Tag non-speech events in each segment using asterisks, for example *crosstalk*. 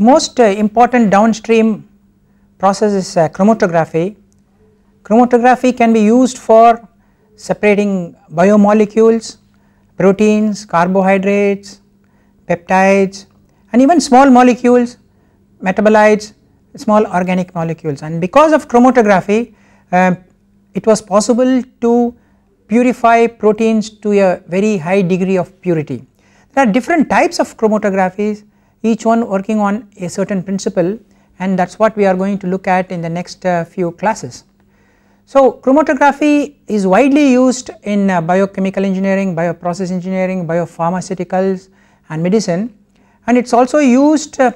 most uh, important downstream process is uh, chromatography. Chromatography can be used for separating biomolecules, proteins, carbohydrates, peptides and even small molecules, metabolites, small organic molecules and because of chromatography uh, it was possible to purify proteins to a very high degree of purity. There are different types of chromatographies each one working on a certain principle and that is what we are going to look at in the next uh, few classes. So chromatography is widely used in uh, biochemical engineering, bioprocess engineering, biopharmaceuticals and medicine and it is also used uh,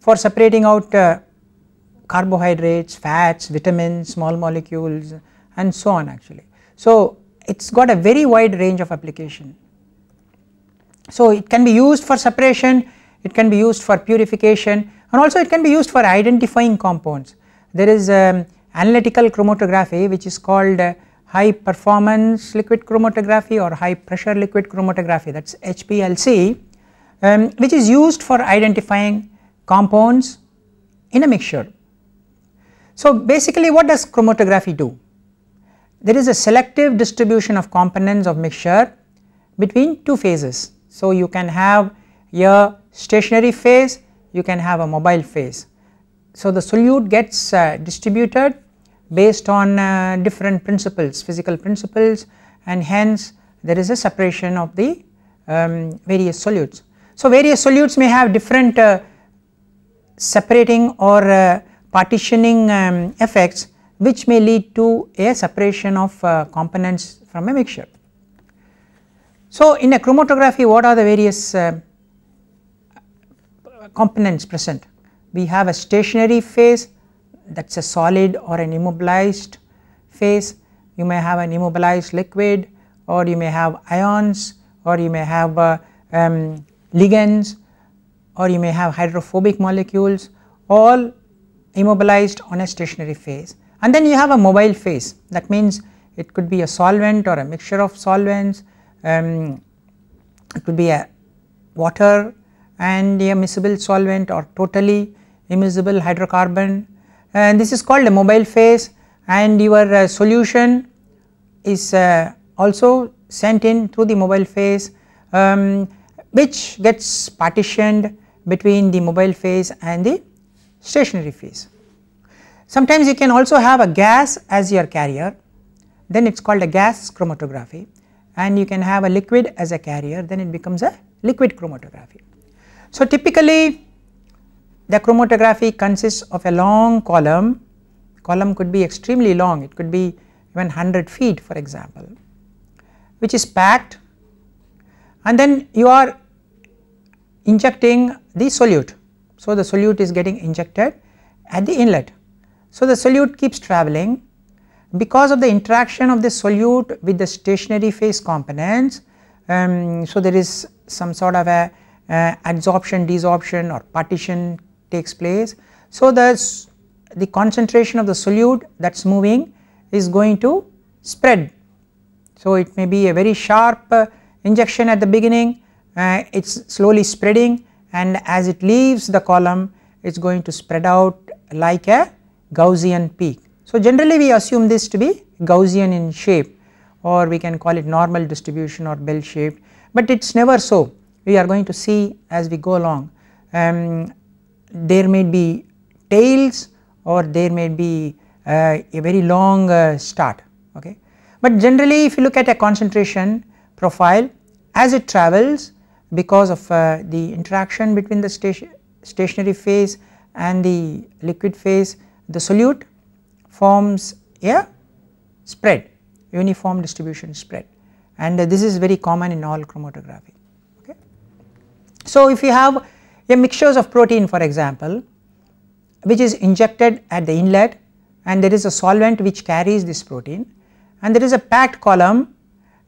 for separating out uh, carbohydrates, fats, vitamins, small molecules and so on actually. So it has got a very wide range of application. So it can be used for separation, it can be used for purification and also it can be used for identifying compounds. There is um, analytical chromatography which is called uh, high performance liquid chromatography or high pressure liquid chromatography that is HPLC um, which is used for identifying compounds in a mixture. So basically what does chromatography do? There is a selective distribution of components of mixture between two phases. So you can have a stationary phase, you can have a mobile phase. So the solute gets uh, distributed based on uh, different principles, physical principles and hence there is a separation of the um, various solutes. So various solutes may have different uh, separating or uh, partitioning um, effects which may lead to a separation of uh, components from a mixture. So in a chromatography what are the various uh, components present? We have a stationary phase that is a solid or an immobilized phase, you may have an immobilized liquid or you may have ions or you may have uh, um, ligands or you may have hydrophobic molecules all immobilized on a stationary phase. And then you have a mobile phase. That means it could be a solvent or a mixture of solvents, um, it could be a water and a miscible solvent or totally immiscible hydrocarbon and this is called a mobile phase and your uh, solution is uh, also sent in through the mobile phase um, which gets partitioned between the mobile phase and the stationary phase. Sometimes you can also have a gas as your carrier then it is called a gas chromatography and you can have a liquid as a carrier then it becomes a liquid chromatography. So typically the chromatography consists of a long column, column could be extremely long it could be even 100 feet for example which is packed and then you are injecting the solute. So the solute is getting injected at the inlet so the solute keeps travelling because of the interaction of the solute with the stationary phase components. Um, so there is some sort of a adsorption, desorption or partition takes place. So the, the concentration of the solute that is moving is going to spread. So it may be a very sharp uh, injection at the beginning, uh, it is slowly spreading and as it leaves the column it is going to spread out like a Gaussian peak. So generally we assume this to be Gaussian in shape or we can call it normal distribution or bell shaped but it is never so we are going to see as we go along um, there may be tails or there may be uh, a very long uh, start okay. But generally if you look at a concentration profile as it travels because of uh, the interaction between the station stationary phase and the liquid phase the solute forms a spread uniform distribution spread and this is very common in all chromatography. So if you have a mixtures of protein for example which is injected at the inlet and there is a solvent which carries this protein and there is a packed column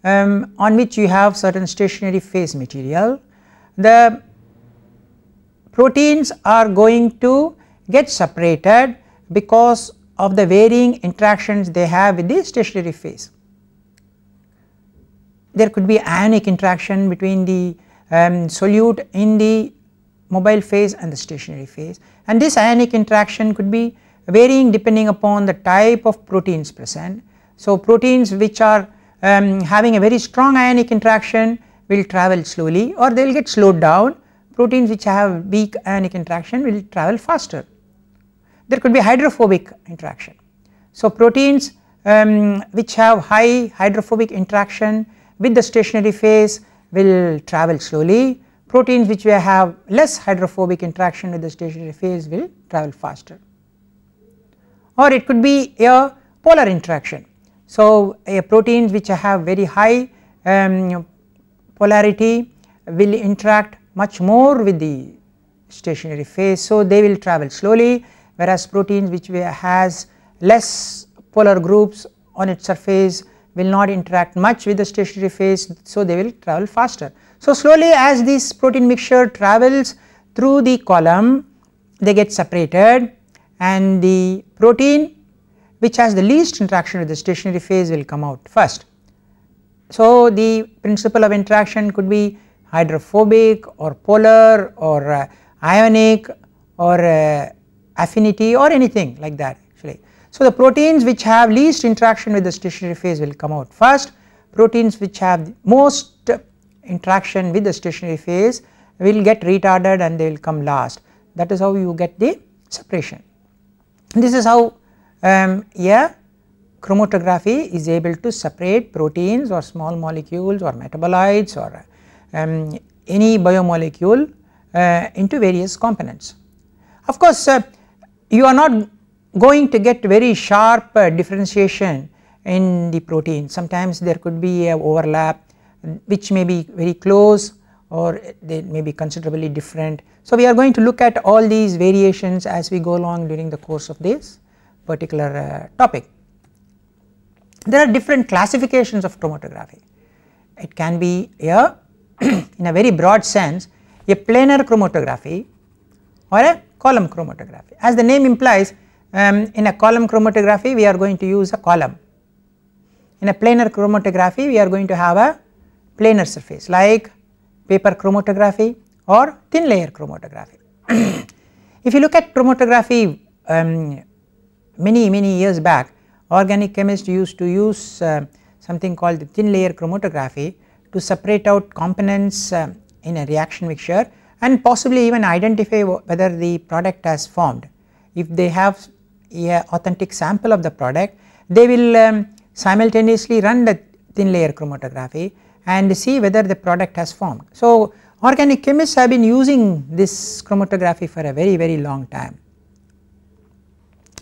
um, on which you have certain stationary phase material the proteins are going to get separated because of the varying interactions they have with the stationary phase. There could be ionic interaction between the um, solute in the mobile phase and the stationary phase and this ionic interaction could be varying depending upon the type of proteins present. So, proteins which are um, having a very strong ionic interaction will travel slowly or they will get slowed down proteins which have weak ionic interaction will travel faster. There could be hydrophobic interaction. So, proteins um, which have high hydrophobic interaction with the stationary phase will travel slowly, proteins which will have less hydrophobic interaction with the stationary phase will travel faster. Or it could be a polar interaction. So, a proteins which have very high um, polarity will interact much more with the stationary phase. So, they will travel slowly whereas proteins which has less polar groups on its surface will not interact much with the stationary phase. So, they will travel faster. So, slowly as this protein mixture travels through the column they get separated and the protein which has the least interaction with the stationary phase will come out first. So, the principle of interaction could be hydrophobic or polar or uh, ionic or uh, affinity or anything like that. So, the proteins which have least interaction with the stationary phase will come out first, proteins which have most interaction with the stationary phase will get retarded and they will come last that is how you get the separation. This is how um, yeah chromatography is able to separate proteins or small molecules or metabolites or um, any biomolecule uh, into various components. Of course, uh, you are not going to get very sharp uh, differentiation in the protein sometimes there could be a overlap which may be very close or they may be considerably different. So, we are going to look at all these variations as we go along during the course of this particular uh, topic. There are different classifications of chromatography. It can be a *clears throat* in a very broad sense a planar chromatography or a column chromatography. As the name implies um, in a column chromatography we are going to use a column. In a planar chromatography we are going to have a planar surface like paper chromatography or thin layer chromatography. *clears throat* if you look at chromatography um, many many years back organic chemists used to use uh, something called the thin layer chromatography to separate out components uh, in a reaction mixture and possibly even identify whether the product has formed. If they have a authentic sample of the product they will um, simultaneously run the thin layer chromatography and see whether the product has formed. So, organic chemists have been using this chromatography for a very very long time.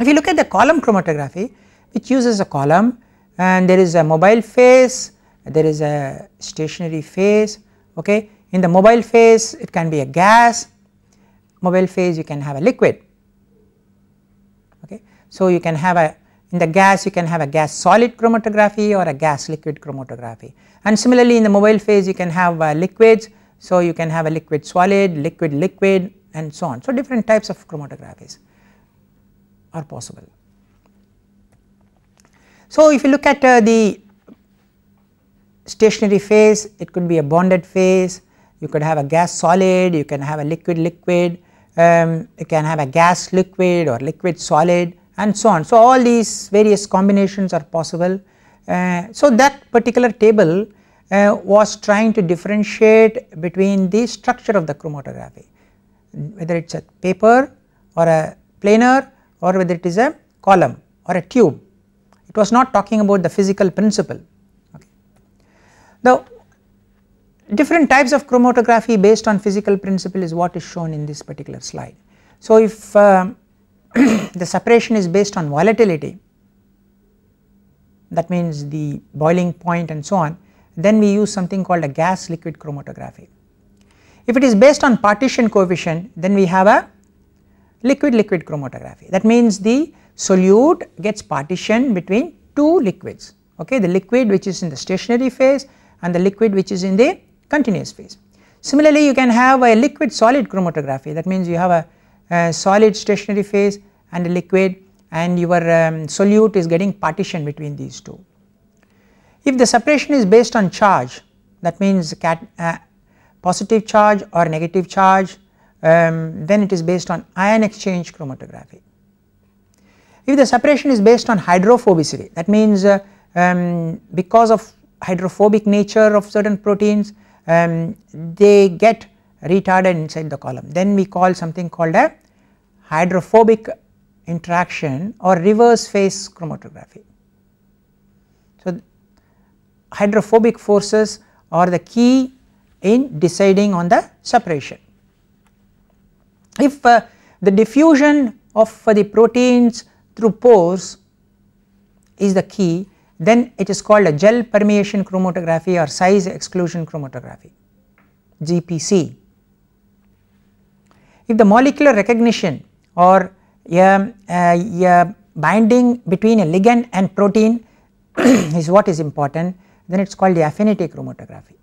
If you look at the column chromatography which uses a column and there is a mobile phase, there is a stationary phase okay. In the mobile phase it can be a gas, mobile phase you can have a liquid. So, you can have a in the gas you can have a gas solid chromatography or a gas liquid chromatography and similarly in the mobile phase you can have uh, liquids so you can have a liquid solid, liquid liquid and so on. So, different types of chromatographies are possible. So, if you look at uh, the stationary phase it could be a bonded phase, you could have a gas solid, you can have a liquid liquid, um, you can have a gas liquid or liquid solid and so on. So, all these various combinations are possible. Uh, so, that particular table uh, was trying to differentiate between the structure of the chromatography whether it is a paper or a planar or whether it is a column or a tube. It was not talking about the physical principle. Okay. The different types of chromatography based on physical principle is what is shown in this particular slide. So, if um, *coughs* the separation is based on volatility. That means the boiling point and so on. Then we use something called a gas liquid chromatography. If it is based on partition coefficient then we have a liquid liquid chromatography. That means the solute gets partitioned between two liquids okay? The liquid which is in the stationary phase and the liquid which is in the continuous phase. Similarly you can have a liquid solid chromatography. That means you have a, a solid stationary phase and a liquid and your um, solute is getting partitioned between these two. If the separation is based on charge that means cat, uh, positive charge or negative charge um, then it is based on ion exchange chromatography. If the separation is based on hydrophobicity that means uh, um, because of hydrophobic nature of certain proteins um, they get retarded inside the column then we call something called a hydrophobic interaction or reverse phase chromatography. So, hydrophobic forces are the key in deciding on the separation. If uh, the diffusion of uh, the proteins through pores is the key then it is called a gel permeation chromatography or size exclusion chromatography GPC. If the molecular recognition or a, a, a binding between a ligand and protein *clears throat* is what is important then it is called the affinity chromatography.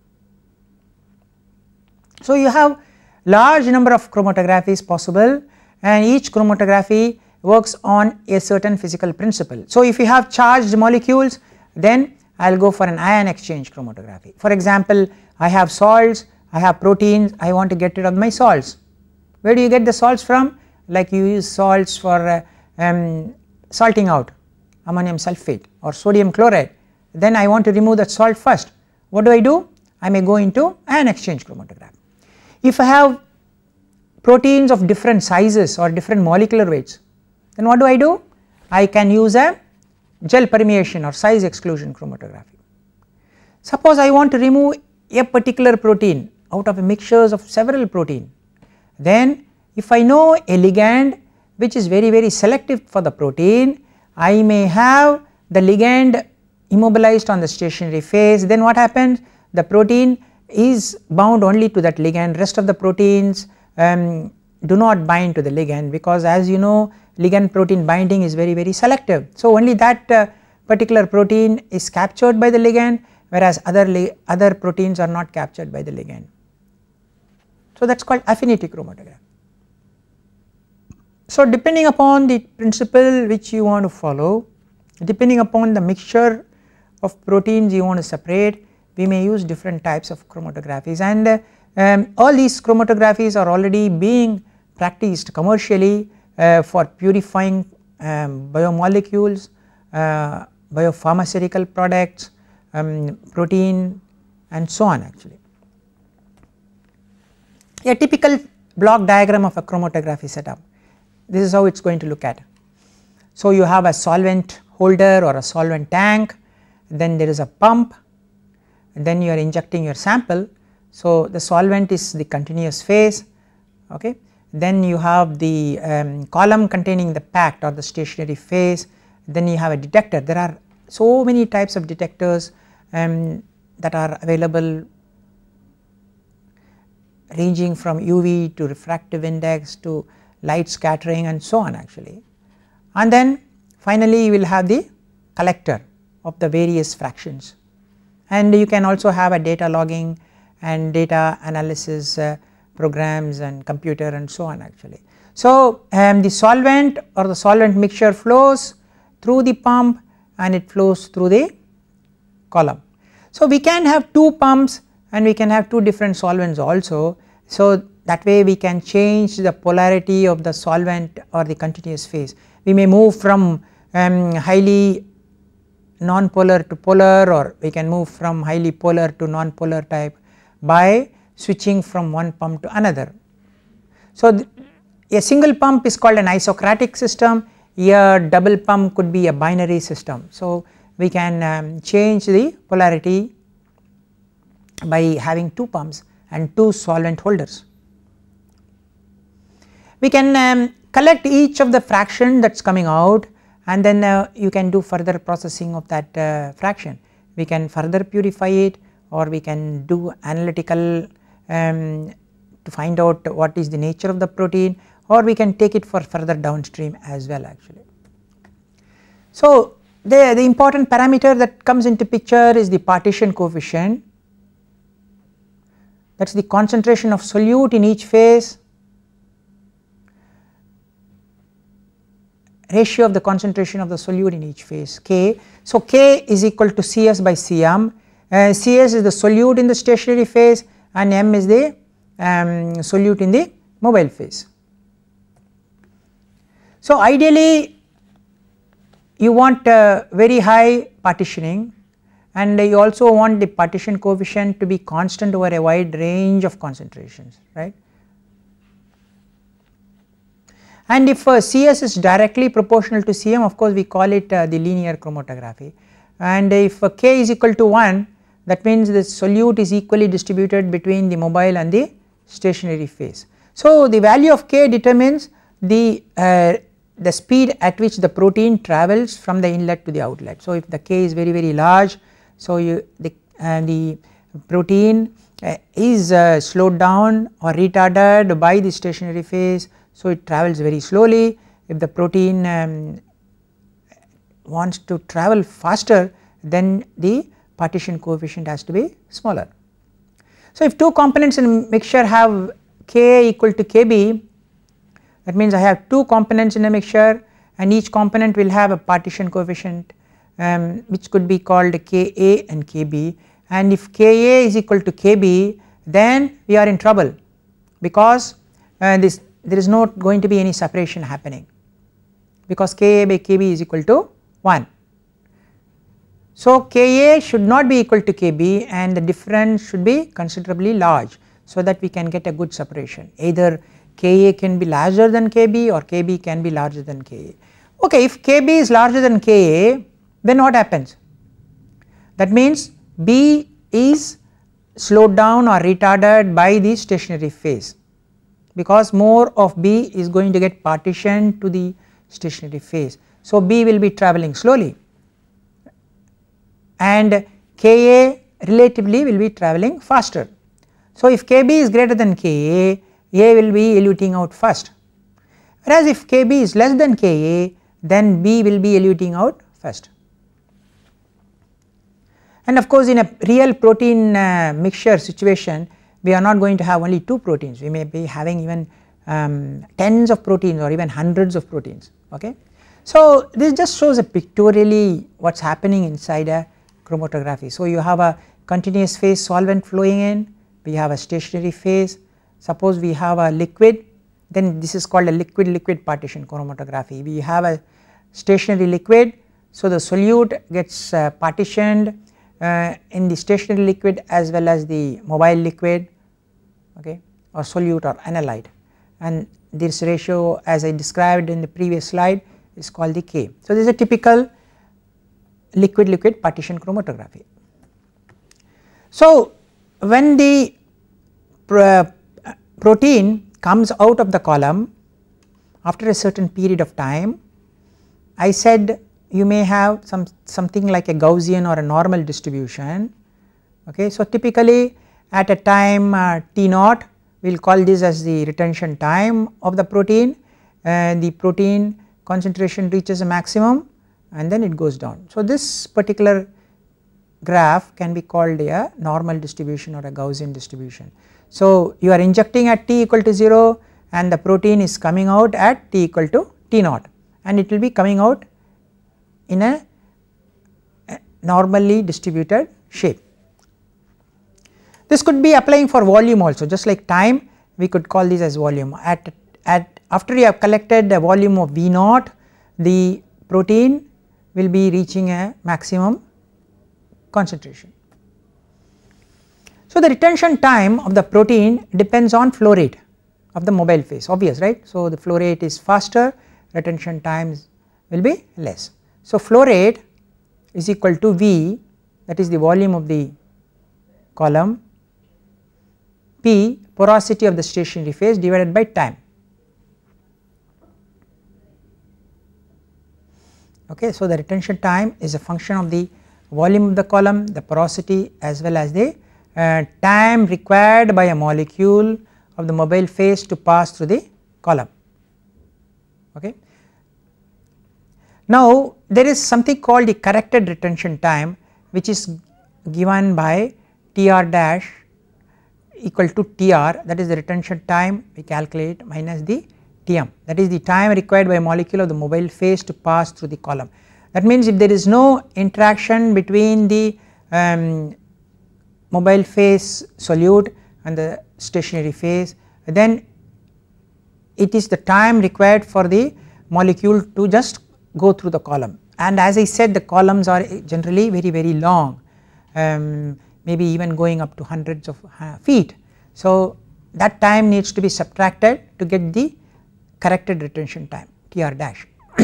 So, you have large number of chromatographies possible and each chromatography works on a certain physical principle. So, if you have charged molecules then I will go for an ion exchange chromatography. For example, I have salts, I have proteins, I want to get rid of my salts. Where do you get the salts from? Like you use salts for uh, um, salting out ammonium sulfate or sodium chloride then I want to remove that salt first. What do I do? I may go into ion exchange chromatography. If I have proteins of different sizes or different molecular weights then what do I do? I can use a gel permeation or size exclusion chromatography. Suppose I want to remove a particular protein out of a mixtures of several protein then if I know a ligand which is very very selective for the protein I may have the ligand immobilized on the stationary phase then what happens the protein is bound only to that ligand rest of the proteins um, do not bind to the ligand because as you know ligand protein binding is very very selective. So only that uh, particular protein is captured by the ligand whereas other other proteins are not captured by the ligand. So that is called affinity chromatogram. So depending upon the principle which you want to follow depending upon the mixture of proteins you want to separate we may use different types of chromatographies and um, all these chromatographies are already being practiced commercially uh, for purifying um, biomolecules, uh, biopharmaceutical products, um, protein and so on actually. A typical block diagram of a chromatography setup, this is how it is going to look at. So you have a solvent holder or a solvent tank, then there is a pump, then you are injecting your sample. So the solvent is the continuous phase, okay then you have the um, column containing the packed or the stationary phase then you have a detector there are so many types of detectors um, that are available ranging from UV to refractive index to light scattering and so on actually and then finally you will have the collector of the various fractions and you can also have a data logging and data analysis uh, programs and computer and so on actually. So um, the solvent or the solvent mixture flows through the pump and it flows through the column. So we can have two pumps and we can have two different solvents also. So that way we can change the polarity of the solvent or the continuous phase. We may move from um, highly non-polar to polar or we can move from highly polar to non-polar type by switching from one pump to another. So a single pump is called an isocratic system, a double pump could be a binary system. So we can um, change the polarity by having two pumps and two solvent holders. We can um, collect each of the fraction that is coming out and then uh, you can do further processing of that uh, fraction. We can further purify it or we can do analytical um, to find out what is the nature of the protein or we can take it for further downstream as well actually. So the, the important parameter that comes into picture is the partition coefficient that is the concentration of solute in each phase ratio of the concentration of the solute in each phase K. So K is equal to Cs by Cm, uh, Cs is the solute in the stationary phase and M is the um, solute in the mobile phase. So ideally you want uh, very high partitioning and you also want the partition coefficient to be constant over a wide range of concentrations right. And if uh, Cs is directly proportional to Cm of course we call it uh, the linear chromatography and if uh, K is equal to 1 that means the solute is equally distributed between the mobile and the stationary phase. So the value of K determines the uh, the speed at which the protein travels from the inlet to the outlet. So if the K is very very large so you the, uh, the protein uh, is uh, slowed down or retarded by the stationary phase so it travels very slowly if the protein um, wants to travel faster then the partition coefficient has to be smaller. So if two components in mixture have Ka equal to Kb that means I have two components in a mixture and each component will have a partition coefficient um, which could be called Ka and Kb and if Ka is equal to Kb then we are in trouble because uh, this there is not going to be any separation happening because Ka by Kb is equal to 1. So Ka should not be equal to Kb and the difference should be considerably large so that we can get a good separation either Ka can be larger than Kb or Kb can be larger than Ka. Okay if Kb is larger than Ka then what happens? That means B is slowed down or retarded by the stationary phase because more of B is going to get partitioned to the stationary phase. So B will be travelling slowly and Ka relatively will be travelling faster. So if Kb is greater than Ka, A will be eluting out first whereas if Kb is less than Ka then B will be eluting out first. And of course in a real protein uh, mixture situation we are not going to have only 2 proteins we may be having even um, tens of proteins or even hundreds of proteins okay. So this just shows a pictorially what is happening inside a chromatography. So you have a continuous phase solvent flowing in we have a stationary phase suppose we have a liquid then this is called a liquid liquid partition chromatography we have a stationary liquid so the solute gets uh, partitioned uh, in the stationary liquid as well as the mobile liquid okay or solute or analyte and this ratio as I described in the previous slide is called the K. So this is a typical liquid liquid partition chromatography. So when the protein comes out of the column after a certain period of time I said you may have some something like a Gaussian or a normal distribution okay. So typically at a time uh, t naught we will call this as the retention time of the protein and the protein concentration reaches a maximum and then it goes down. So this particular graph can be called a normal distribution or a Gaussian distribution. So you are injecting at t equal to 0 and the protein is coming out at t equal to t naught and it will be coming out in a normally distributed shape. This could be applying for volume also just like time we could call this as volume at, at after you have collected the volume of V naught the protein will be reaching a maximum concentration. So the retention time of the protein depends on flow rate of the mobile phase obvious right. So the flow rate is faster retention times will be less. So flow rate is equal to V that is the volume of the column P porosity of the stationary phase divided by time. Okay, so the retention time is a function of the volume of the column, the porosity as well as the uh, time required by a molecule of the mobile phase to pass through the column. Okay. Now there is something called the corrected retention time which is given by Tr dash equal to Tr that is the retention time we calculate minus the Tm that is the time required by molecule of the mobile phase to pass through the column. That means if there is no interaction between the um, mobile phase solute and the stationary phase then it is the time required for the molecule to just go through the column and as I said the columns are generally very very long um, maybe even going up to hundreds of uh, feet. So that time needs to be subtracted to get the corrected retention time Tr dash. *coughs*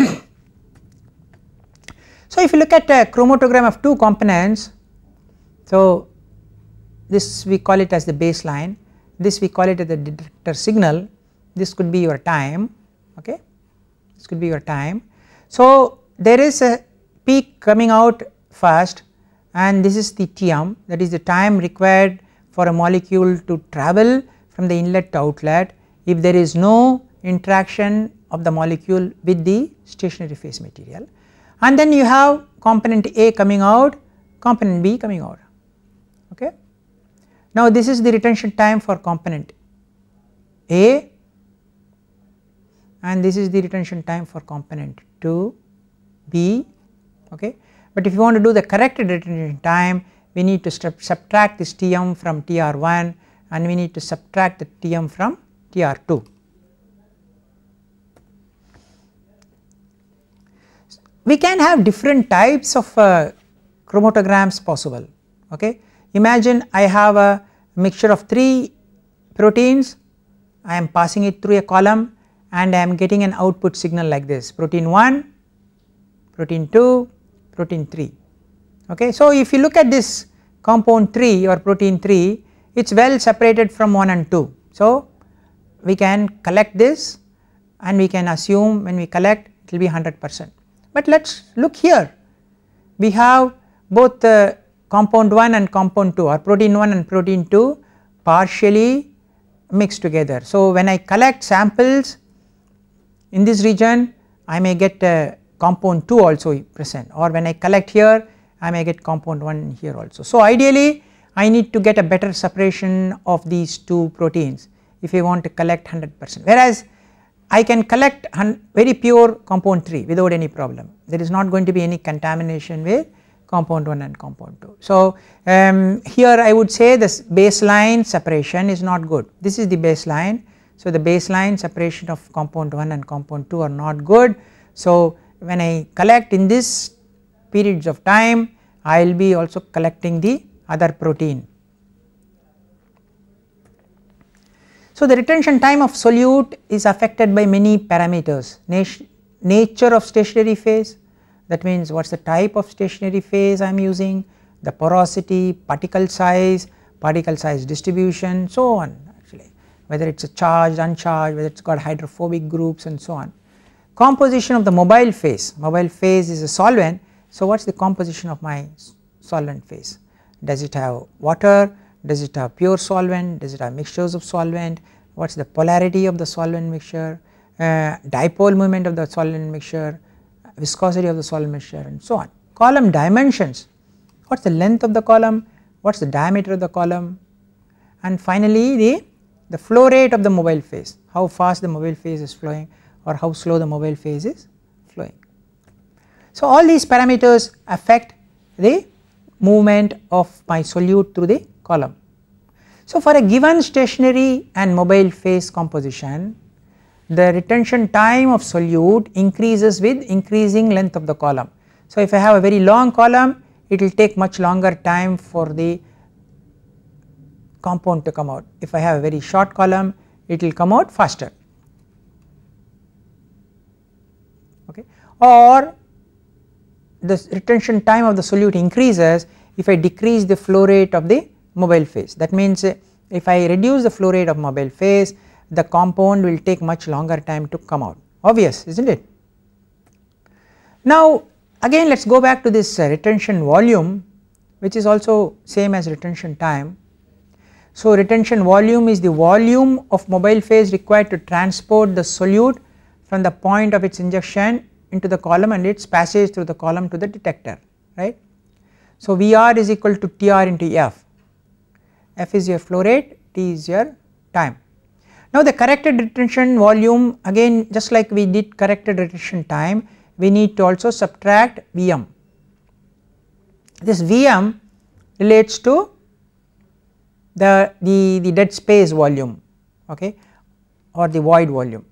so if you look at a chromatogram of two components so this we call it as the baseline this we call it as the detector signal this could be your time okay this could be your time. So there is a peak coming out first and this is the Tm that is the time required for a molecule to travel from the inlet to outlet. If there is no interaction of the molecule with the stationary phase material. And then you have component A coming out component B coming out. Okay. Now this is the retention time for component A. And this is the retention time for component 2 B okay. But if you want to do the corrected retention time we need to subtract this Tm from Tr1 and we need to subtract the Tm from Tr2. We can have different types of uh, chromatograms possible okay. Imagine I have a mixture of 3 proteins I am passing it through a column and I am getting an output signal like this protein 1, protein 2, protein 3 okay. So if you look at this compound 3 or protein 3 it is well separated from 1 and 2. So we can collect this and we can assume when we collect it will be 100 percent. But let us look here we have both the compound 1 and compound 2 or protein 1 and protein 2 partially mixed together. So when I collect samples in this region I may get compound 2 also present or when I collect here I may get compound 1 here also. So ideally I need to get a better separation of these two proteins if I want to collect 100 percent whereas I can collect very pure compound 3 without any problem there is not going to be any contamination with compound 1 and compound 2. So um, here I would say this baseline separation is not good this is the baseline so, the baseline separation of compound 1 and compound 2 are not good. So, when I collect in this periods of time I will be also collecting the other protein. So, the retention time of solute is affected by many parameters nature of stationary phase that means what is the type of stationary phase I am using, the porosity, particle size, particle size distribution so on whether it is a charged, uncharged, whether it has got hydrophobic groups and so on. Composition of the mobile phase, mobile phase is a solvent. So, what is the composition of my solvent phase? Does it have water, does it have pure solvent, does it have mixtures of solvent, what is the polarity of the solvent mixture, uh, dipole moment of the solvent mixture, viscosity of the solvent mixture and so on. Column dimensions, what is the length of the column, what is the diameter of the column and finally the the flow rate of the mobile phase how fast the mobile phase is flowing or how slow the mobile phase is flowing. So all these parameters affect the movement of my solute through the column. So for a given stationary and mobile phase composition the retention time of solute increases with increasing length of the column. So if I have a very long column it will take much longer time for the compound to come out. If I have a very short column it will come out faster. Okay? Or the retention time of the solute increases if I decrease the flow rate of the mobile phase. That means if I reduce the flow rate of mobile phase the compound will take much longer time to come out. Obvious is not it. Now again let us go back to this uh, retention volume which is also same as retention time so, retention volume is the volume of mobile phase required to transport the solute from the point of its injection into the column and its passage through the column to the detector right. So, Vr is equal to Tr into F, F is your flow rate, T is your time. Now the corrected retention volume again just like we did corrected retention time we need to also subtract Vm. This Vm relates to the, the, the dead space volume okay or the void volume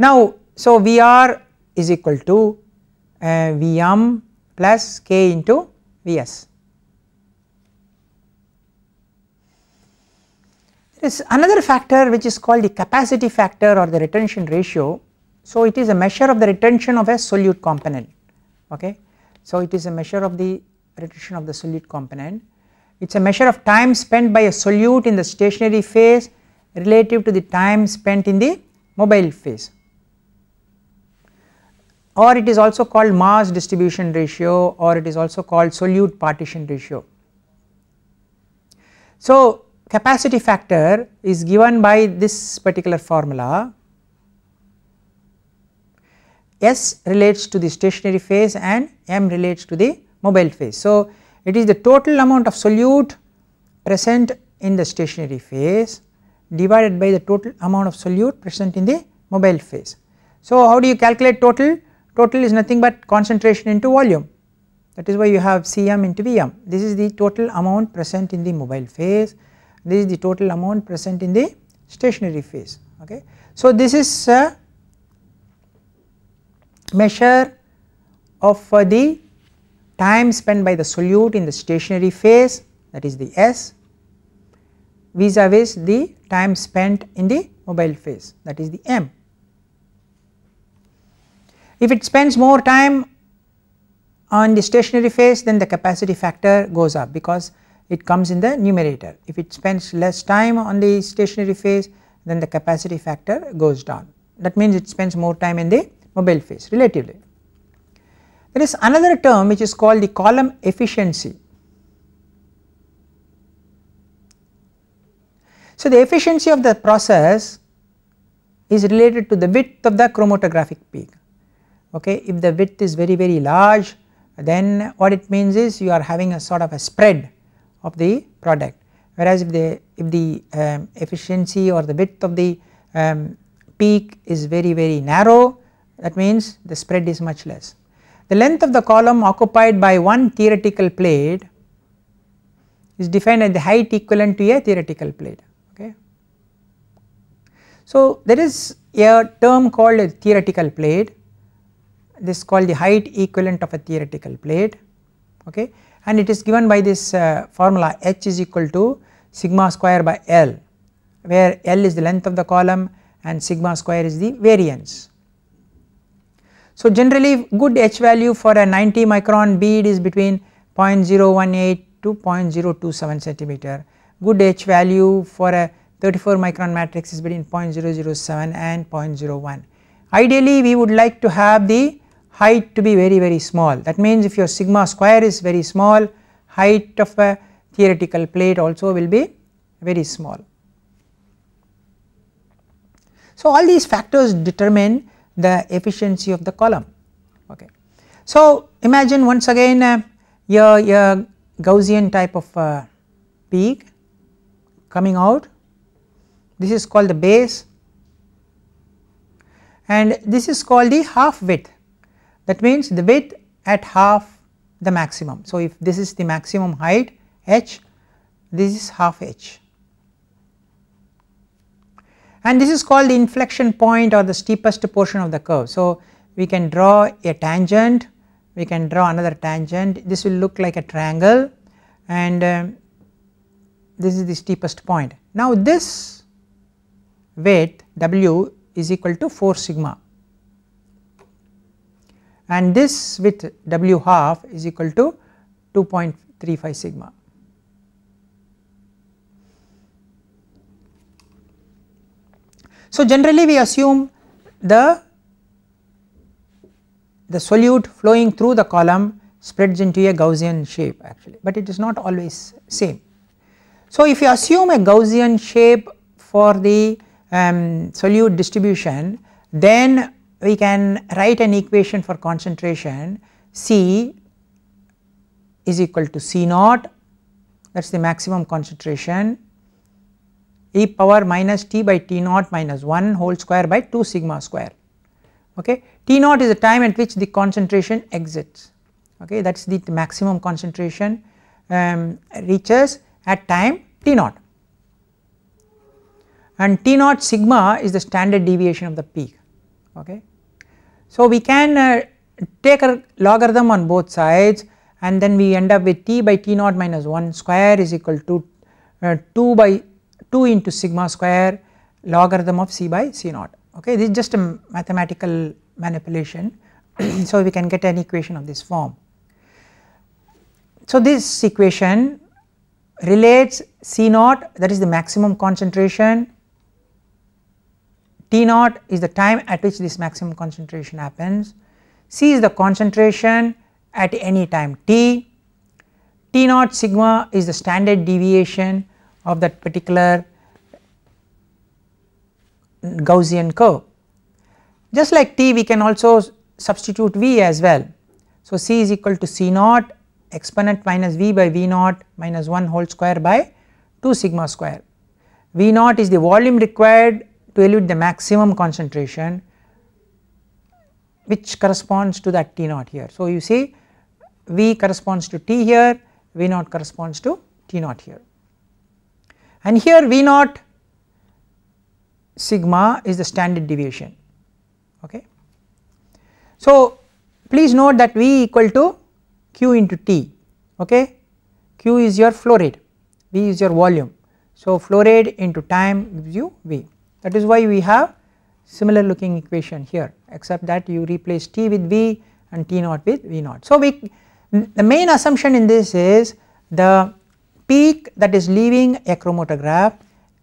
Now, so Vr is equal to uh, Vm plus K into Vs. There is another factor which is called the capacity factor or the retention ratio. So, it is a measure of the retention of a solute component okay. So, it is a measure of the retention of the solute component. It is a measure of time spent by a solute in the stationary phase relative to the time spent in the mobile phase or it is also called mass distribution ratio or it is also called solute partition ratio. So, capacity factor is given by this particular formula S relates to the stationary phase and M relates to the mobile phase. So, it is the total amount of solute present in the stationary phase divided by the total amount of solute present in the mobile phase. So, how do you calculate total? Total is nothing but concentration into volume that is why you have Cm into Vm. This is the total amount present in the mobile phase, this is the total amount present in the stationary phase. Okay. So, this is a measure of uh, the time spent by the solute in the stationary phase that is the S vis-a-vis -vis the time spent in the mobile phase that is the M. If it spends more time on the stationary phase then the capacity factor goes up because it comes in the numerator. If it spends less time on the stationary phase then the capacity factor goes down that means it spends more time in the mobile phase relatively. There is another term which is called the column efficiency. So, the efficiency of the process is related to the width of the chromatographic peak. Okay. If the width is very very large then what it means is you are having a sort of a spread of the product whereas if the if the um, efficiency or the width of the um, peak is very very narrow that means the spread is much less. The length of the column occupied by one theoretical plate is defined as the height equivalent to a theoretical plate okay. So there is a term called a theoretical plate this is called the height equivalent of a theoretical plate okay and it is given by this uh, formula h is equal to sigma square by L where L is the length of the column and sigma square is the variance. So generally good H value for a 90 micron bead is between 0.018 to 0.027 centimeter, good H value for a 34 micron matrix is between 0.007 and 0.01. Ideally we would like to have the height to be very very small that means if your sigma square is very small height of a theoretical plate also will be very small. So all these factors determine the efficiency of the column. Okay. So imagine once again uh, your, your Gaussian type of uh, peak coming out. This is called the base. And this is called the half width. That means the width at half the maximum. So if this is the maximum height h this is half h and this is called the inflection point or the steepest portion of the curve. So, we can draw a tangent, we can draw another tangent, this will look like a triangle and um, this is the steepest point. Now, this weight W is equal to 4 sigma and this width W half is equal to 2.35 sigma. So, generally we assume the, the solute flowing through the column spreads into a Gaussian shape actually, but it is not always same. So, if you assume a Gaussian shape for the um, solute distribution then we can write an equation for concentration C is equal to C naught that is the maximum concentration e power minus t by t naught minus 1 whole square by 2 sigma square. Okay. T naught is the time at which the concentration exits. Okay? That is the maximum concentration um, reaches at time t naught. And t naught sigma is the standard deviation of the peak. Okay. So we can uh, take a logarithm on both sides and then we end up with t by t naught minus 1 square is equal to uh, 2 by 2 into sigma square logarithm of c by c naught. Okay this is just a mathematical manipulation. *clears throat* So we can get an equation of this form. So this equation relates C naught that is the maximum concentration, T naught is the time at which this maximum concentration happens, C is the concentration at any time t, T naught sigma is the standard deviation of that particular Gaussian curve. Just like t we can also substitute v as well. So, C is equal to C naught exponent minus v by v naught minus 1 whole square by 2 sigma square. V naught is the volume required to elute the maximum concentration which corresponds to that T naught here. So, you see V corresponds to T here, V naught corresponds to T naught here. And here V naught sigma is the standard deviation okay. So please note that V equal to Q into T okay Q is your flow rate V is your volume. So flow rate into time gives you V that is why we have similar looking equation here except that you replace T with V and T naught with V naught. So we the main assumption in this is the peak that is leaving a chromatograph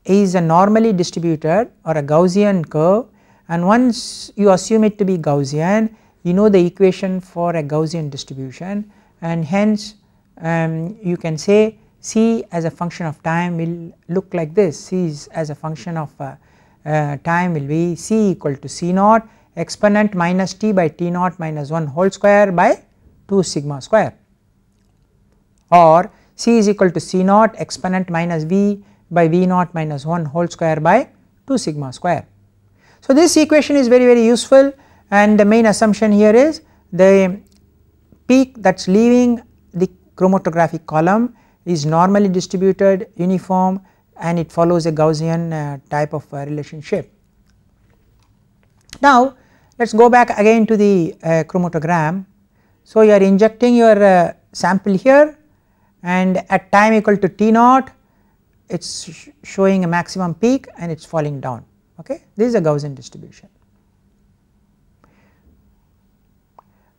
is a normally distributed or a Gaussian curve. And once you assume it to be Gaussian you know the equation for a Gaussian distribution. And hence um, you can say C as a function of time will look like this. C is as a function of uh, uh, time will be C equal to C naught exponent minus T by T naught minus 1 whole square by 2 sigma square. Or C is equal to C naught exponent minus V by V naught minus 1 whole square by 2 sigma square. So this equation is very very useful and the main assumption here is the peak that is leaving the chromatographic column is normally distributed uniform and it follows a Gaussian uh, type of uh, relationship. Now let us go back again to the uh, chromatogram. So you are injecting your uh, sample here and at time equal to T naught it is sh showing a maximum peak and it is falling down. Okay? This is a Gaussian distribution.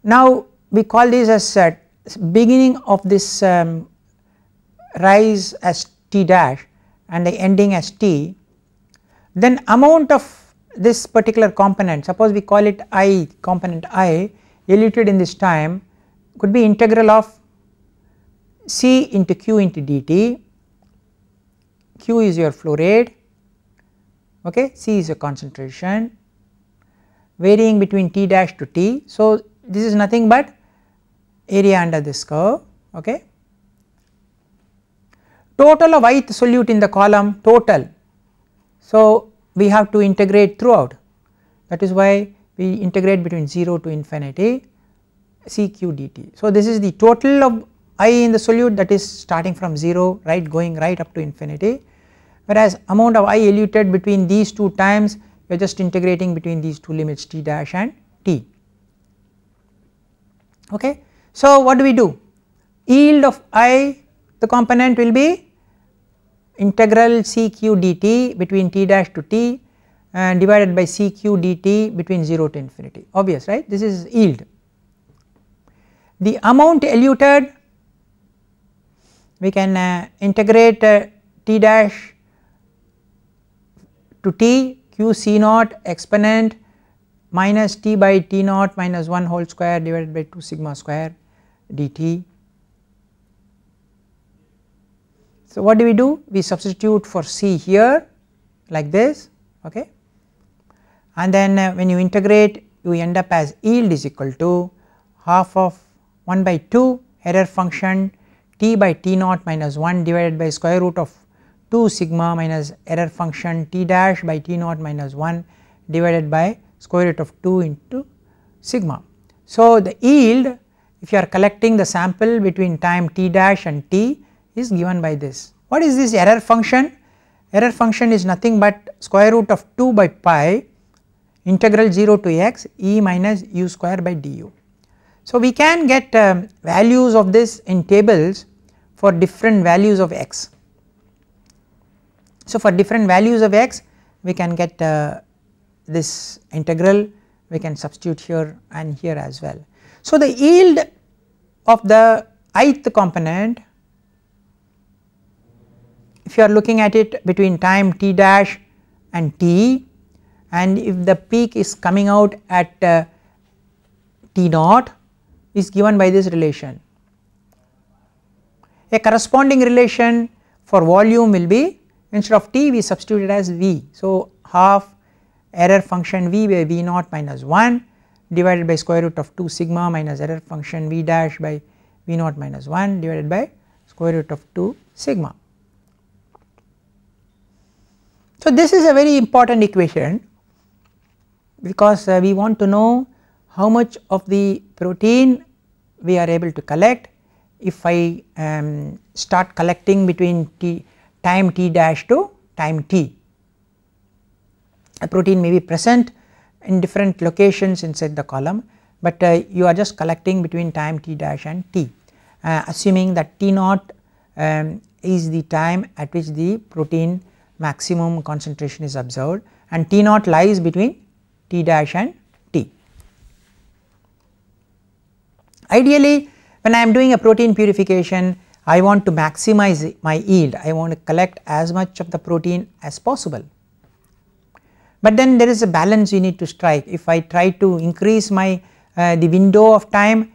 Now we call this as uh, beginning of this um, rise as T dash and the ending as T. Then amount of this particular component suppose we call it I component I eluted in this time could be integral of C into Q into dt Q is your flow rate, okay, C is a concentration varying between T dash to T. So, this is nothing but area under this curve, okay. Total of ith solute in the column total. So, we have to integrate throughout that is why we integrate between 0 to infinity CQ dt. So, this is the total of I in the solute that is starting from 0 right going right up to infinity. Whereas amount of I eluted between these two times we are just integrating between these two limits t dash and t. Okay. So what do we do? Yield of I the component will be integral Cq dt between t dash to t and divided by Cq dt between 0 to infinity. Obvious right? This is yield. The amount eluted we can uh, integrate uh, t dash to t q c naught exponent minus t by t naught minus 1 whole square divided by 2 sigma square dt. So what do we do? We substitute for c here like this okay and then uh, when you integrate you end up as yield is equal to half of 1 by 2 error function t by t naught minus 1 divided by square root of 2 sigma minus error function t dash by t naught minus 1 divided by square root of 2 into sigma. So the yield if you are collecting the sample between time t dash and t is given by this. What is this error function? Error function is nothing but square root of 2 by pi integral 0 to x e minus u square by du. So, we can get uh, values of this in tables for different values of x. So, for different values of x we can get uh, this integral we can substitute here and here as well. So, the yield of the ith component if you are looking at it between time t dash and t and if the peak is coming out at uh, t naught is given by this relation. A corresponding relation for volume will be instead of t we substitute it as v. So, half error function v by v naught minus 1 divided by square root of 2 sigma minus error function v dash by v naught minus 1 divided by square root of 2 sigma. So, this is a very important equation because uh, we want to know how much of the protein we are able to collect if I um, start collecting between t time t dash to time t. A protein may be present in different locations inside the column, but uh, you are just collecting between time t dash and t uh, assuming that t naught um, is the time at which the protein maximum concentration is observed and T naught lies between T dash and T. Ideally when I am doing a protein purification I want to maximize my yield, I want to collect as much of the protein as possible. But then there is a balance you need to strike if I try to increase my uh, the window of time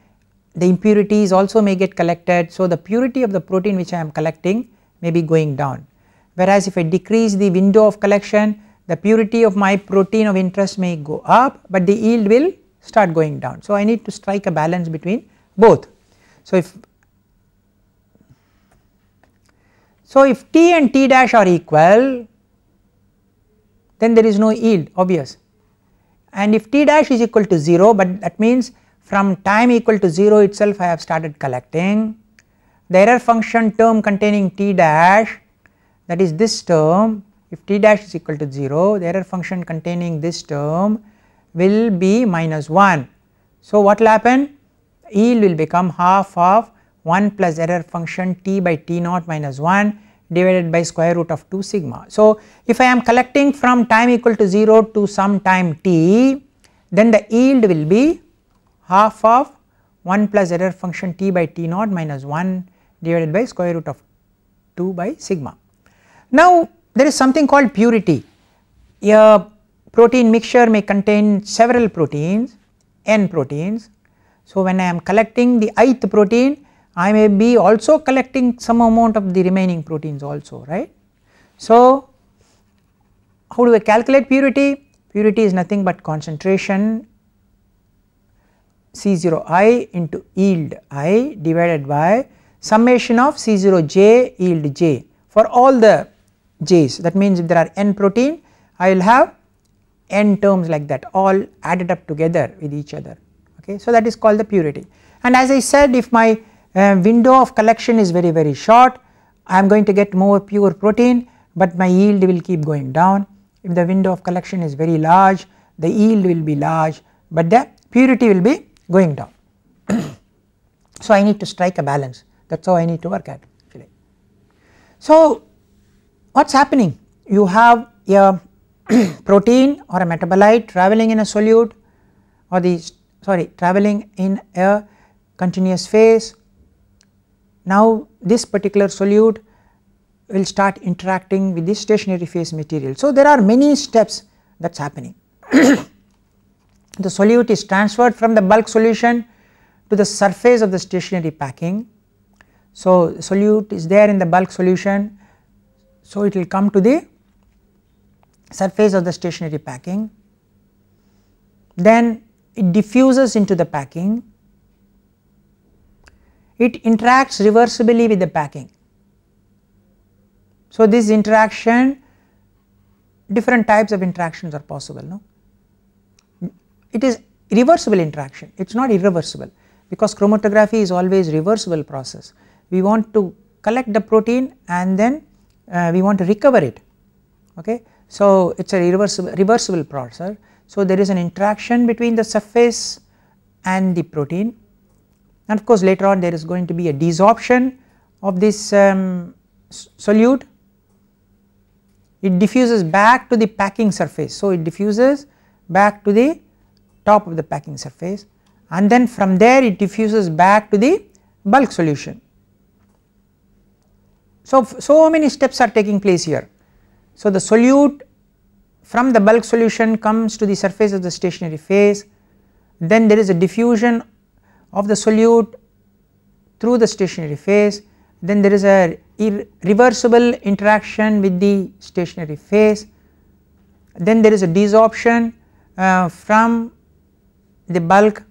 the impurities also may get collected. So, the purity of the protein which I am collecting may be going down whereas if I decrease the window of collection the purity of my protein of interest may go up but the yield will start going down. So, I need to strike a balance between both. So, if so if T and T dash are equal then there is no yield obvious and if T dash is equal to 0 but that means from time equal to 0 itself I have started collecting the error function term containing T dash that is this term if t dash is equal to 0 the error function containing this term will be minus 1. So, what will happen yield will become half of 1 plus error function t by t naught minus 1 divided by square root of 2 sigma. So, if I am collecting from time equal to 0 to some time t then the yield will be half of 1 plus error function t by t naught minus 1 divided by square root of 2 by sigma. Now there is something called purity. A protein mixture may contain several proteins, n proteins. So when I am collecting the ith protein, I may be also collecting some amount of the remaining proteins also, right. So how do I calculate purity? Purity is nothing but concentration C0i into yield i divided by summation of C0j yield j for all the J's that means if there are n protein I will have n terms like that all added up together with each other okay. So that is called the purity and as I said if my uh, window of collection is very very short I am going to get more pure protein but my yield will keep going down if the window of collection is very large the yield will be large but the purity will be going down. *clears throat* so I need to strike a balance that is how I need to work at actually. So what is happening? You have a *clears throat* protein or a metabolite traveling in a solute or the sorry traveling in a continuous phase. Now this particular solute will start interacting with the stationary phase material. So there are many steps that is happening. *clears throat* the solute is transferred from the bulk solution to the surface of the stationary packing. So solute is there in the bulk solution so, it will come to the surface of the stationary packing, then it diffuses into the packing, it interacts reversibly with the packing. So, this interaction different types of interactions are possible no? It is reversible interaction. It is not irreversible because chromatography is always reversible process. We want to collect the protein and then uh, we want to recover it okay. So it is a reversible, reversible process. So there is an interaction between the surface and the protein and of course later on there is going to be a desorption of this um, solute it diffuses back to the packing surface. So it diffuses back to the top of the packing surface and then from there it diffuses back to the bulk solution. So, so many steps are taking place here. So the solute from the bulk solution comes to the surface of the stationary phase. Then there is a diffusion of the solute through the stationary phase. Then there is a irreversible interaction with the stationary phase. Then there is a desorption uh, from the bulk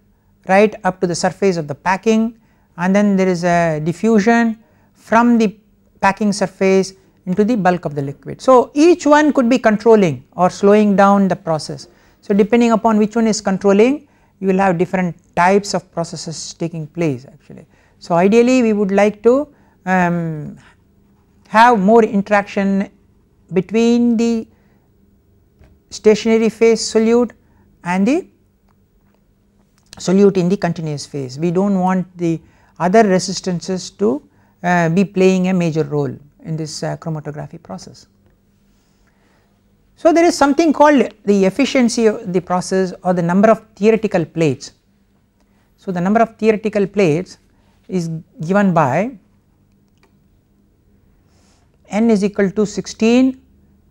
right up to the surface of the packing. And then there is a diffusion from the packing surface into the bulk of the liquid. So each one could be controlling or slowing down the process. So depending upon which one is controlling you will have different types of processes taking place actually. So ideally we would like to um, have more interaction between the stationary phase solute and the solute in the continuous phase. We do not want the other resistances to uh, be playing a major role in this uh, chromatography process. So there is something called the efficiency of the process or the number of theoretical plates. So the number of theoretical plates is given by n is equal to 16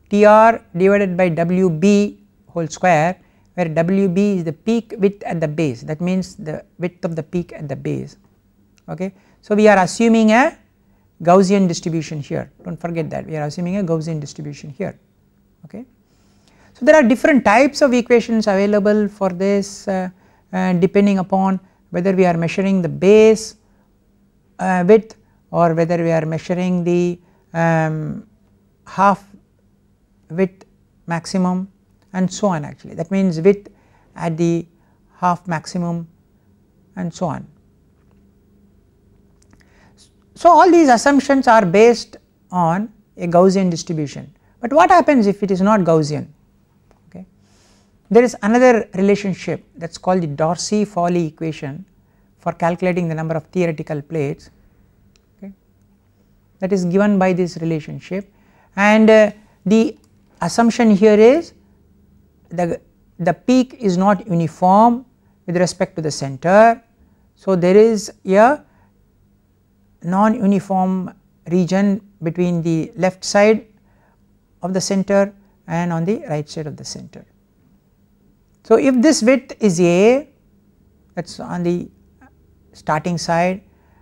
Tr divided by Wb whole square where Wb is the peak width at the base that means the width of the peak at the base okay. So we are assuming a Gaussian distribution here do not forget that we are assuming a Gaussian distribution here okay. So there are different types of equations available for this uh, uh, depending upon whether we are measuring the base uh, width or whether we are measuring the um, half width maximum and so on actually that means width at the half maximum and so on. So all these assumptions are based on a Gaussian distribution. But what happens if it is not Gaussian? Okay. There is another relationship that is called the Dorsey-Foley equation for calculating the number of theoretical plates. Okay, that is given by this relationship. And uh, the assumption here is the, the peak is not uniform with respect to the center. So there is a non-uniform region between the left side of the center and on the right side of the center. So if this width is A that is on the starting side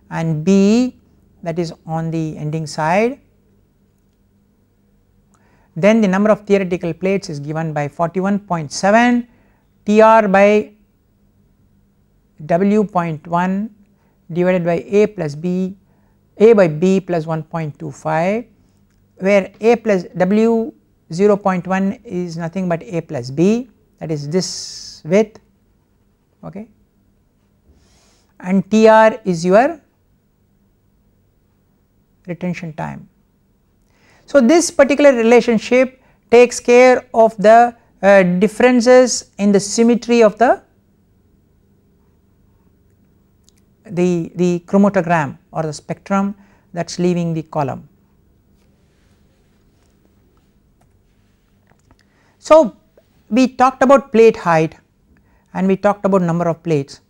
and B that is on the ending side. Then the number of theoretical plates is given by 41.7 Tr by W.1 divided by A plus B A by B plus 1.25 where A plus W 0.1 is nothing but A plus B that is this width okay and Tr is your retention time. So this particular relationship takes care of the uh, differences in the symmetry of the the, the chromatogram or the spectrum that is leaving the column. So we talked about plate height and we talked about number of plates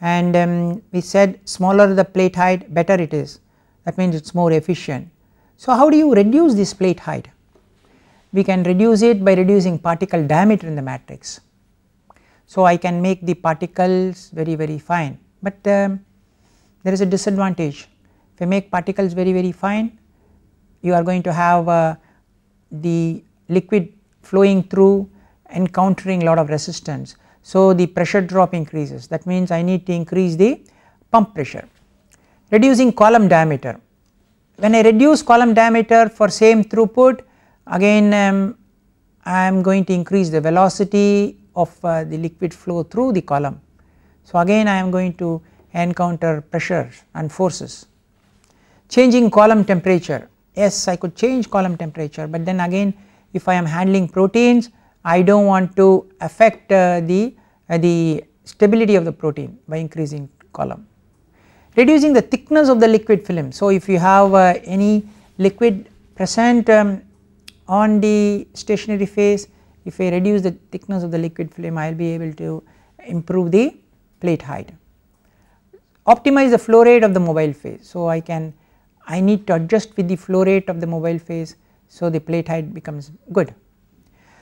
and um, we said smaller the plate height better it is that means it is more efficient. So how do you reduce this plate height? We can reduce it by reducing particle diameter in the matrix. So I can make the particles very very fine but um, there is a disadvantage if I make particles very very fine you are going to have uh, the liquid flowing through encountering lot of resistance. So the pressure drop increases that means I need to increase the pump pressure reducing column diameter. When I reduce column diameter for same throughput again um, I am going to increase the velocity of uh, the liquid flow through the column. So again I am going to encounter pressure and forces. Changing column temperature yes I could change column temperature but then again if I am handling proteins I do not want to affect uh, the, uh, the stability of the protein by increasing column. Reducing the thickness of the liquid film. So, if you have uh, any liquid present um, on the stationary phase if I reduce the thickness of the liquid film I will be able to improve the plate height. Optimize the flow rate of the mobile phase. So, I can I need to adjust with the flow rate of the mobile phase so the plate height becomes good.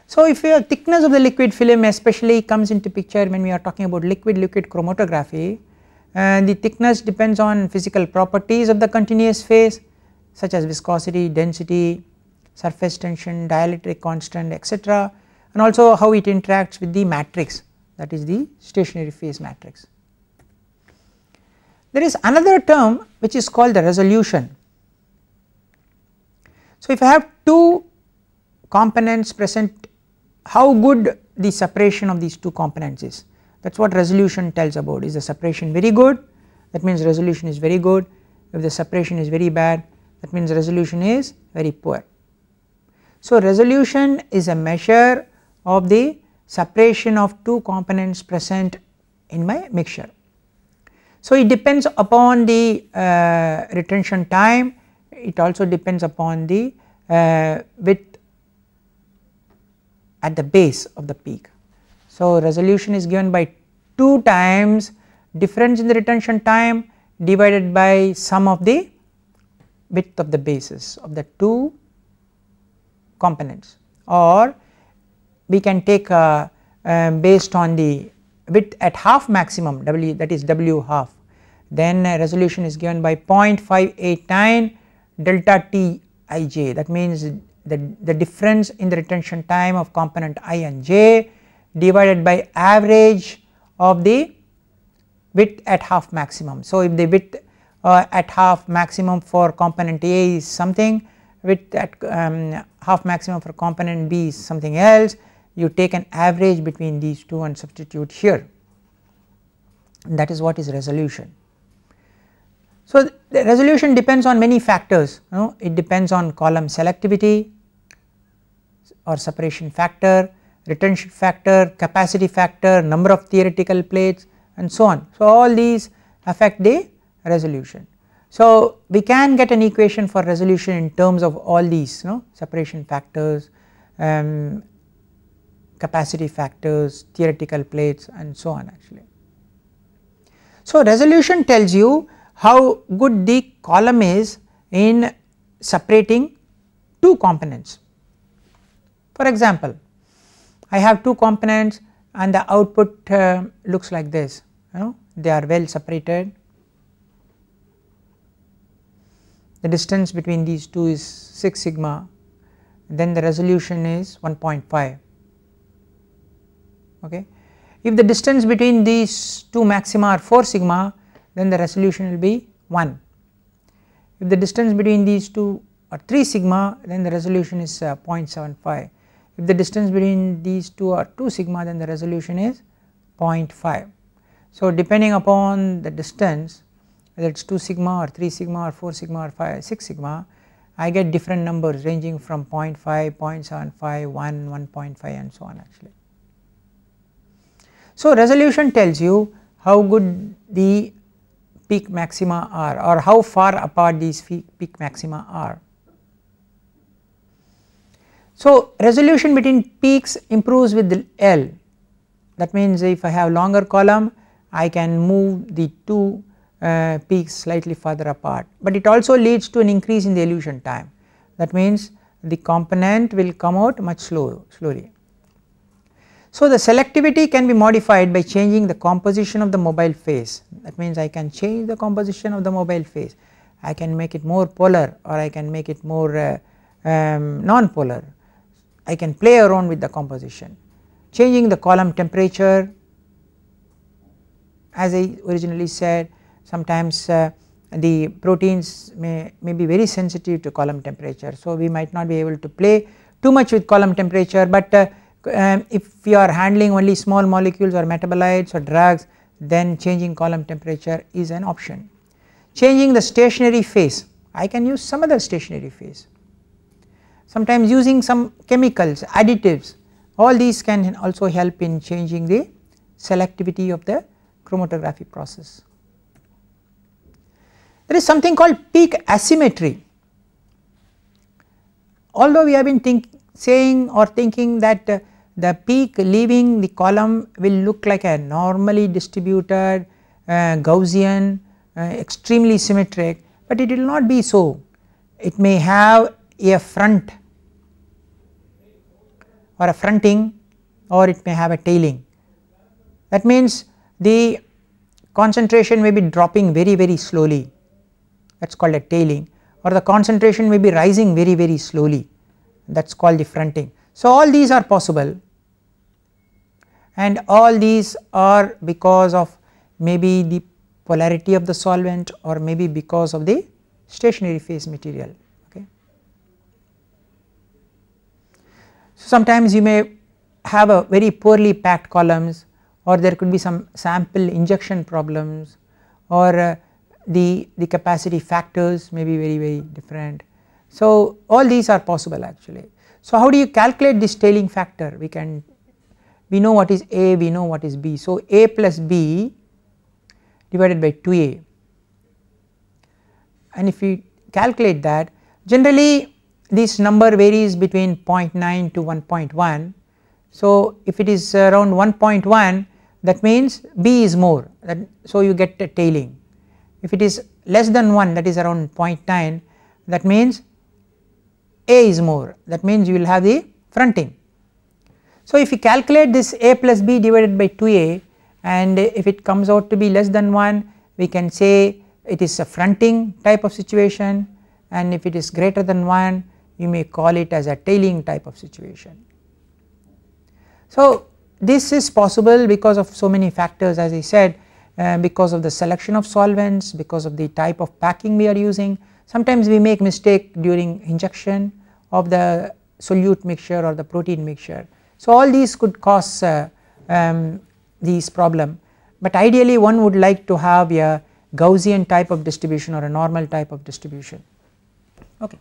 So, if your thickness of the liquid film especially comes into picture when we are talking about liquid liquid chromatography and the thickness depends on physical properties of the continuous phase such as viscosity, density, surface tension, dielectric constant etc and also how it interacts with the matrix that is the stationary phase matrix. There is another term which is called the resolution. So, if I have two components present how good the separation of these two components is that is what resolution tells about is the separation very good that means resolution is very good if the separation is very bad that means resolution is very poor. So, resolution is a measure of the separation of two components present in my mixture. So, it depends upon the uh, retention time, it also depends upon the uh, width at the base of the peak. So, resolution is given by 2 times. Difference in the retention time divided by sum of the width of the bases of the two components. Or we can take uh, uh, based on the width at half maximum W that is W half then resolution is given by 0.589 delta T i j that means the, the difference in the retention time of component i and j divided by average of the width at half maximum. So, if the width uh, at half maximum for component A is something width at um, half maximum for component B is something else you take an average between these two and substitute here that is what is resolution. So, the resolution depends on many factors you know, it depends on column selectivity or separation factor, retention factor, capacity factor, number of theoretical plates and so on. So, all these affect the resolution. So, we can get an equation for resolution in terms of all these you know separation factors, um, capacity factors, theoretical plates and so on actually. So, resolution tells you how good the column is in separating two components. For example, I have two components and the output uh, looks like this you know they are well separated. The distance between these two is 6 sigma then the resolution is 1.5 okay. If the distance between these two maxima are 4 sigma then the resolution will be 1. If the distance between these two are 3 sigma then the resolution is uh, 0.75. If the distance between these two are 2 sigma then the resolution is 0.5. So depending upon the distance whether it is 2 sigma or 3 sigma or 4 sigma or 5 6 sigma I get different numbers ranging from 0.5, 0.75, 1, 1.5 and so on actually. So, resolution tells you how good the peak maxima are or how far apart these peak maxima are. So, resolution between peaks improves with L that means if I have a longer column I can move the two uh, peaks slightly further apart, but it also leads to an increase in the elution time that means the component will come out much slow, slowly. So, the selectivity can be modified by changing the composition of the mobile phase that means I can change the composition of the mobile phase I can make it more polar or I can make it more uh, um, non-polar. I can play around with the composition. Changing the column temperature as I originally said sometimes uh, the proteins may, may be very sensitive to column temperature. So, we might not be able to play too much with column temperature, but uh, um, if we are handling only small molecules or metabolites or drugs then changing column temperature is an option. Changing the stationary phase I can use some other stationary phase sometimes using some chemicals additives all these can also help in changing the selectivity of the chromatography process. There is something called peak asymmetry. Although we have been think saying or thinking that uh, the peak leaving the column will look like a normally distributed uh, Gaussian uh, extremely symmetric, but it will not be so. It may have a front or a fronting or it may have a tailing. That means the concentration may be dropping very very slowly that is called a tailing or the concentration may be rising very very slowly that is called the fronting. So all these are possible and all these are because of maybe the polarity of the solvent or maybe because of the stationary phase material okay. So sometimes you may have a very poorly packed columns or there could be some sample injection problems or uh, the, the capacity factors may be very very different. So all these are possible actually. So how do you calculate this tailing factor we can we know what is A we know what is B. So A plus B divided by 2A and if we calculate that generally this number varies between 0.9 to 1.1. So if it is around 1.1 that means B is more that so you get a tailing. If it is less than 1 that is around 0.9 that means A is more that means you will have the fronting. So if you calculate this A plus B divided by 2A and if it comes out to be less than 1 we can say it is a fronting type of situation and if it is greater than 1 you may call it as a tailing type of situation. So this is possible because of so many factors as I said uh, because of the selection of solvents, because of the type of packing we are using. Sometimes we make mistake during injection of the solute mixture or the protein mixture. So all these could cause uh, um, these problem but ideally one would like to have a Gaussian type of distribution or a normal type of distribution. Okay.